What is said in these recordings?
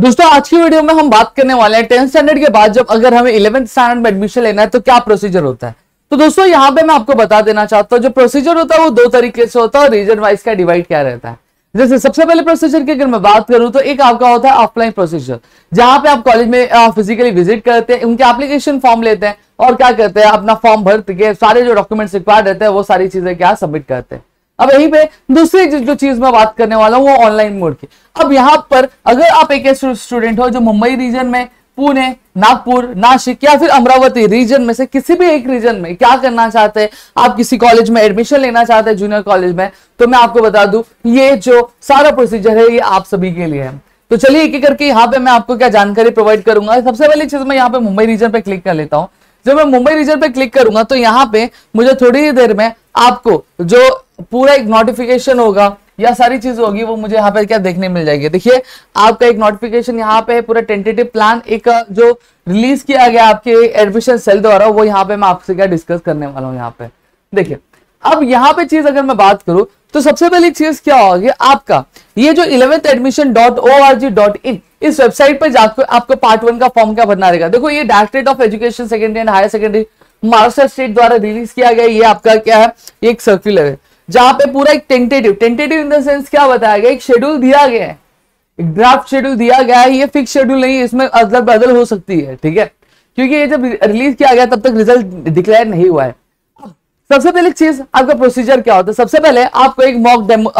दोस्तों, आज की वीडियो में हम बात करने वाले हैं टेंथ स्टैंडर्ड के बाद जब अगर हमें इलेवंथ स्टैंडर्ड में एडमिशन लेना है तो क्या प्रोसीजर होता है? तो दोस्तों, यहाँ पे मैं आपको बता देना चाहता हूँ, जो प्रोसीजर होता है, वो दो तरीके से होता है और रीजन वाइज का डिवाइड क्या रहता है। जैसे सबसे पहले प्रोसीजर की अगर मैं बात करूँ तो एक आपका होता है ऑफलाइन प्रोसीजर जहाँ पे आप कॉलेज में फिजिकली विज़िट करते हैं, उनके एप्लीकेशन फॉर्म लेते हैं और क्या करते हैं, अपना फॉर्म भर के सारे जो डॉक्यूमेंट्स रिक्वायर्ड रहते हैं, वो सारी चीज़ें क्या सबमिट करते हैं। अब यहीं पे दूसरी जो चीज़ मैं बात करने वाला हूँ, वो ऑनलाइन मोड की। अब यहाँ पर अगर आप एक स्टूडेंट हो जो मुंबई रीजन में, पुणे, नागपुर नासिक या फिर अमरावती रीजन में से किसी भी एक रीजन में क्या करना चाहते हैं, आप किसी कॉलेज में एडमिशन लेना चाहते हैं जूनियर कॉलेज में तो मैं आपको बता दूँ, ये जो सारा प्रोसीजर है, ये आप सभी के लिए है। तो चलिए एक एक करके यहाँ पे मैं आपको क्या जानकारी प्रोवाइड करूँगा। सबसे पहली चीज़ मैं यहाँ पे मुंबई रीजन पे क्लिक कर लेता हूँ। जब मैं मुंबई रीजन पे क्लिक करूँगा तो यहाँ पे मुझे थोड़ी ही देर में आपको जो पूरा एक नोटिफिकेशन होगा, या सारी चीज़ होगी, वो मुझे यहाँ पे क्या देखने मिल जाएगी। देखिए, आपका एक नोटिफिकेशन यहाँ पे पूरा टेंटेटिव प्लान एक जो रिलीज़ किया गया आपके एडमिशन सेल द्वारा, वो यहाँ पे मैं आपसे क्या डिस्कस करने वाला हूँ यहाँ पे। देखिए, अब यहाँ पे चीज़ अगर मैं बात करूँ तो सबसे पहली चीज़ क्या होगी, आपका, ये जो eleventh admission dot O R G dot in इस वेबसाइट पर जाकर आपको पार्ट वन का फॉर्म क्या भरना रहेगा। देखो, ये directorate of education secondary and higher secondary Maharashtra state द्वारा रिलीज़ किया गया, ये आपका क्या है एक सर्कुलर है। जहाँ पे पूरा एक tentative tentative in the sense क्या बताया गया? एक शेड्यूल दिया गया है। एक ड्राफ्ट शेड्यूल दिया गया है, ये फिक्स शेड्यूल नहीं है, इसमें अदल बदल हो सकती है, ठीक है? क्योंकि ये जब रिलीज़ किया गया, तब तक रिज़ल्ट डिक्लेयर नहीं हुआ है। सबसे पहले चीज़, आपका प्रोसीजर क्या होता है? सबसे पहले आपको एक मॉक डेमो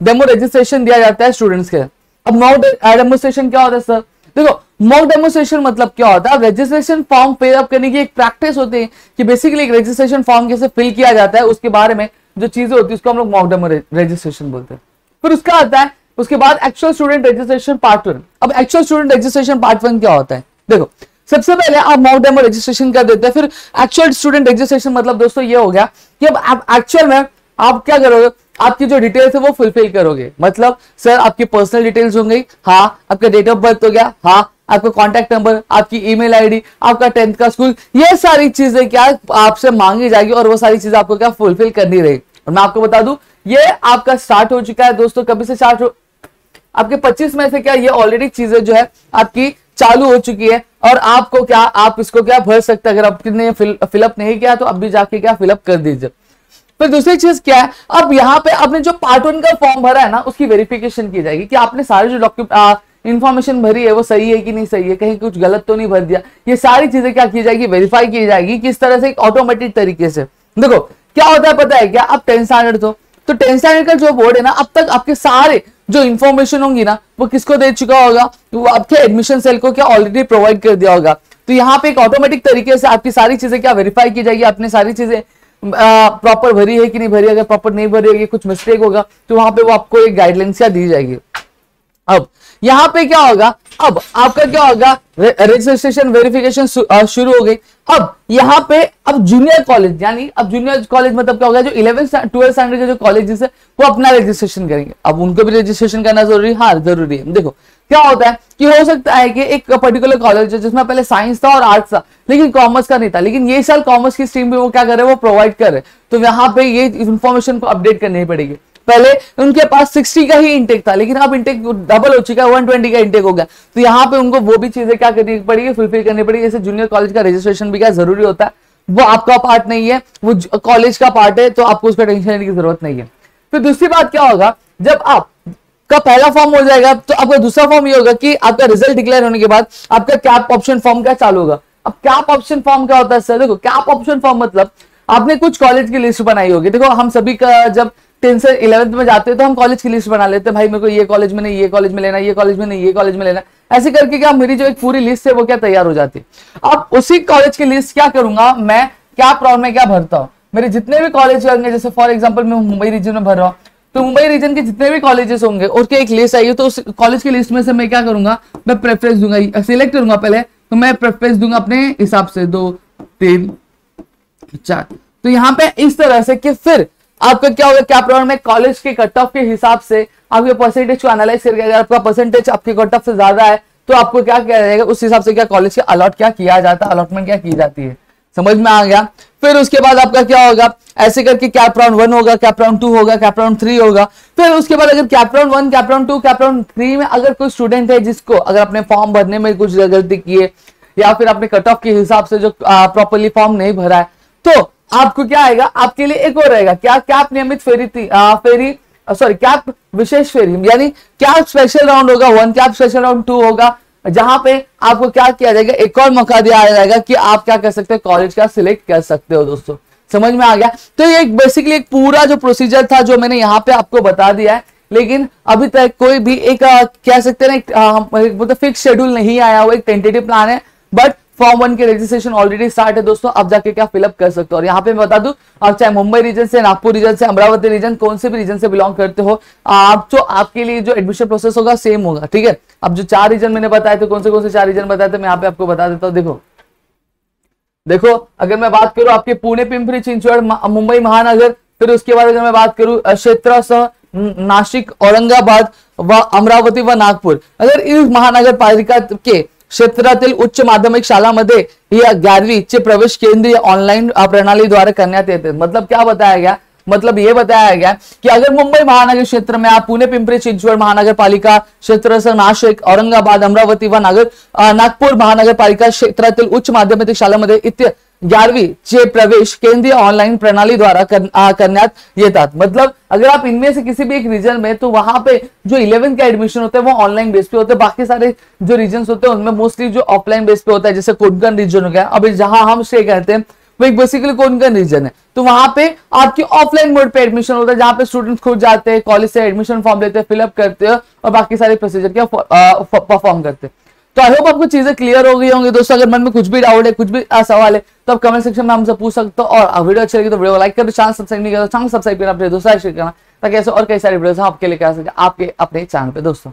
डेमो रजिस्ट्रेशन दिया जाता है स्टूडेंट्स के। अब मॉक डेमोस्ट्रेशन क्या होता है सर देखो मॉक डेमोस्ट्रेशन मतलब क्या होता है? रजिस्ट्रेशन फॉर्म फिल अप करने की एक प्रैक्टिस होती है कि बेसिकली एक रजिस्ट्रेशन फॉर्म कैसे फिल किया जाता है, उसके बारे में जो चीज़ें होती है, उसको हम लोग मॉक डेमो रजिस्ट्रेशन बोलते हैं। फिर उसका आता है, उसके बाद actual student registration part one अब actual student registration part one क्या होता है? देखो, सबसे पहले आप मॉक डेमो रजिस्ट्रेशन कर देते हैं, फिर एक्चुअल स्टूडेंट रजिस्ट्रेशन मतलब दोस्तों ये हो गया कि अब एक्चुअल में आप क्या करोगे? आपकी जो डिटेल्स है वो फुलफिल करोगे। मतलब सर आपकी पर्सनल डिटेल्स होंगी। हाँ आपका डेट ऑफ़ बर्थ हो गया। हाँ आपका कॉन्टैक्ट नंबर आपकी ईमेल आईडी आपका टेंथ का स्कूल ये सारी चीज़ें क्या आपसे मांगी जाएगी और वो सारी चीज़ें आपको क्या फुलफिल करनी रहेगी। और मैं आपको बता दूँ, ये आपका स्टार्ट हो चुका है दोस्तों, कभी से स्टार्ट हो आपके 25 में से क्या ये ऑलरेडी चीज़ें जो है आपकी चालू हो चुकी है और आपको क्या, आप इसको क्या भर सकते हैं? अगर आपने फिलअप नहीं किया तो अब भी जाके क्या फिलअप कर दीजिए। फिर दूसरी चीज़ क्या है? अब यहाँ पे आपने जो पार्ट वन का फॉर्म भरा है ना, उसकी वेरिफिकेशन की जाएगी कि आपने सारे जो डॉक्यूमेंट इन्फॉर्मेशन भरी है, वो सही है कि नहीं सही है? कहीं कुछ गलत तो नहीं भर दिया? ये सारी चीज़ें क्या की जाएगी? वेरीफाई की जाएगी किस तरह से ऑटोमेटिक तरीके से। देखो क्या होता है पता है क्या? अब टेंथ स्टैंडर्ड तो। तो टेंथ स्टैंडर्ड का जो बोर्ड है ना, अब तक आपके सारे जो इन्फॉर्मेशन होंगी ना, वो किसको दे चुका होगा? तो वो आपके एडमिशन सेल को क्या ऑलरेडी प्रोवाइड कर दिया होगा? तो यहाँ पे एक ऑटोमेटिक तरीके से आपकी सारी चीज़ें क्या वेरीफाई की जाएगी? आपने सारी चीज़ें प्रॉपर भरी है कि नहीं भरी? अगर प्रॉपर नहीं भरी होगी, कुछ मिस्टेक होगा तो वहाँ पे वो आपको एक गाइडलाइंस क्या दी जाएगी? अब यहाँ पे क्या होगा? अब आपका क्या होगा? रजिस्ट्रेशन वेरिफिकेशन शुरू हो गई। अब यहाँ पे, अब जूनियर कॉलेज यानी अब जूनियर कॉलेज मतलब क्या होगा जो इलेवेंथ ट्वेल्थ स्टैंडर्ड के जो कॉलेज है, वो अपना रजिस्ट्रेशन करेंगे। अब उनको भी रजिस्ट्रेशन करना ज़रूरी हाँ? ज़रूरी है। देखो, क्या होता है कि हो सकता है कि एक पर्टिकुलर कॉलेज है, जिसमें पहले साइंस था और आर्ट्स था, लेकिन कॉमर्स का नहीं था। लेकिन ये साल कॉमर्स की स्ट्रीम में वो क्या कर रहे हैं? वो प्रोवाइड कर रहे हैं। तो यहाँ पे ये इन्फॉर्मेशन को अपडेट करनी पड़ेगी। पहले उनके पास 60 का ही इंटेक था, लेकिन अब इंटेक डबल हो चुका है 120 का इंटेक हो गया। तो यहाँ पे उनको वो भी चीज़ें क्या करनी पड़ेगी फुलफिल करनी पड़ेगी। जैसे जूनियर कॉलेज का रजिस्ट्रेशन भी क्या ज़रूरी होता है, वो आपका पार्ट नहीं है, वो कॉलेज का पार्ट है तो आपको उसका टेंशन लेने की ज़रूरत नहीं है। फिर दूसरी बात क्या होगा, जब आप, का पहला फॉर्म हो जाएगा तो आपका दूसरा फॉर्म ये होगा कि आपका रिज़ल्ट डिक्लेयर होने के बाद आपका कैप ऑप्शन फॉर्म क्या चालू होगा। अब कैप ऑप्शन फॉर्म क्या होता है सर देखो कैप ऑप्शन फॉर्म मतलब आपने कुछ कॉलेज की लिस्ट बनाई होगी। देखो, हम सभी का जब टेंथ से इलेवंथ में जाते हैं तो हम कॉलेज की लिस्ट बना लेते हैं, भाई, मेरे को ये कॉलेज में नहीं, ये कॉलेज में लेना, ये कॉलेज में नहीं, ये कॉलेज में लेना। ऐसे करके क्या, मेरी जो एक पूरी लिस्ट है वो क्या तैयार हो जाती है। अब उसी कॉलेज की लिस्ट क्या करूँगा, मैं क्या प्रॉब्लम में क्या भरता हूँ? मेरे जितने भी कॉलेज होंगे, जैसे फॉर एग्ज़ाम्पल मैं मुंबई रीजन में भर रहा हूँ तो मुंबई रीजन के जितने भी कॉलेजेस होंगे उसके एक लिस्ट आई तो उस कॉलेज की लिस्ट में से मैं क्या करूँगा, मैं प्रेफरेंस दूँगा सिलेक्ट करूँगा पहले तो मैं प्रेफरेंस दूँगा अपने हिसाब से, दो, तीन, चार। तो यहाँ पे इस तरह से कि फिर आपका क्या होगा, क्या प्रॉब्लम है? कॉलेज के कट ऑफ़ के हिसाब से आपके परसेंटेज को एनालाइज करके अगर आपका परसेंटेज आपके कट ऑफ़ से ज़्यादा है तो आपको क्या किया जाएगा? उस हिसाब से क्या कॉलेज के अलॉट क्या किया जाता है? अलॉटमेंट क्या की जाती है? समझ में आ गया? फिर उसके बाद आपका क्या होगा? ऐसे करके कैप राउंड वन होगा कैप राउंड टू होगा कैप राउंड थ्री होगा। फिर उसके बाद अगर CAP round one CAP round two CAP round three में अगर कोई स्टूडेंट है जिसको अगर अपने फॉर्म भरने में कुछ गलती की है, या फिर अपने कट ऑफ़ के हिसाब से जो प्रॉपरली फॉर्म नहीं भरा है तो आपको क्या आएगा? आपके लिए एक और रहेगा क्या कैप नियमित फेरी थी आ, फेरी सॉरी कैप विशेष फेरी यानी क्या स्पेशल राउंड होगा? One CAP special round two होगा? जहाँ पे आपको क्या किया जाएगा? एक और मौका दिया जाएगा कि आप क्या कर सकते हो? कॉलेज का सिलेक्ट कर सकते हो दोस्तों। समझ में आ गया? तो ये बेसिकली एक पूरा जो प्रोसीजर था जो मैंने यहाँ पे आपको बता दिया है लेकिन अभी तक कोई भी एक कह सकते हैं ना मतलब फिक्स शेड्यूल नहीं आया वो एक टेंटेटिव प्लान है बट फॉर्म वन के रजिस्ट्रेशन ऑलरेडी स्टार्ट है, दोस्तों। आप जाके क्या फिलअप कर सकते हो? और यहाँ पे मैं बता दूँ, आप चाहे मुंबई रीजन से, नागपुर रीजन से, अमरावती रीजन कौन से भी रीजन से बिलोंग करते हो, आप जो आपके लिए जो एडमिशन प्रोसेस होगा सेम होगा, ठीक है? अब जो चार रीजन मैंने बताए थे, कौन से कौन से चार रीजन बताए थे, मैं यहाँ पे आपको बता देता हूँ। देखो देखो, अगर मैं बात करूँ आपके पुणे, पिंपरी, चिंचवड़ मुंबई, महानगर, फिर उसके बाद अगर मैं बात करूँ क्षेत्र नासिक औरंगाबाद व अमरावती व नागपुर, अगर इस महानगर पालिका के क्षेत्रातील उच्च माध्यमिक शाळामध्ये या इच्छे प्रवेश केंद्रीय ऑनलाइन प्रणाली द्वारा करण्यात येते. मतलब क्या बताया गया? मतलब ये बताया गया कि अगर मुंबई महानगर क्षेत्र में आप, पुणे, पिंपरी, चिंचवड़ महानगर पालिका क्षेत्र से नाशिक, औरंगाबाद, अमरावती व नागर नागपुर महानगर पालिका क्षेत्रातील उच्च माध्यमिक शाळेमध्ये इत्य ग्यारहवीं चे प्रवेश केंद्रीय ऑनलाइन प्रणाली द्वारा कर, करण्यात येतात. मतलब अगर आप इनमें से किसी भी एक रीजन में तो वहाँ पे जो इलेवेंथ का एडमिशन होता है वो ऑनलाइन बेस पे होते हैं. बाकी सारे जो रीजन होते हैं उनमें मोस्टली जो ऑफलाइन बेस पे होता है जैसे कोटगन रीजन हो गया. अभी जहाँ हम स्टे कहते हैं वो एक बेसिकली कोटगन रीजन है. तो वहाँ पे आपकी ऑफलाइन मोड पे एडमिशन होता है जहाँ पे स्टूडेंट्स खुद जाते हैं कॉलेज से एडमिशन फॉर्म लेते हैं फिलअप करते हैं और बाकी सारे प्रोसीजर क्या परफॉर्म करते हैं. तो आई होप आपको चीज़ें क्लियर हो गई होंगी। दोस्तों, अगर मन में कुछ भी डाउट है, कुछ भी सवाल है तो आप कमेंट सेक्शन में हमसे पूछ सकते हो और वीडियो अच्छी लगी तो वीडियो लाइक करो चैनल सब्सक्राइब नहीं करो चैनल सब्सक्राइब करना दोस्तों शेयर करना, ताकि ऐसे और कई सारे वीडियो आपके लिए कर सके, आपके, अपने चैनल पर दोस्तों।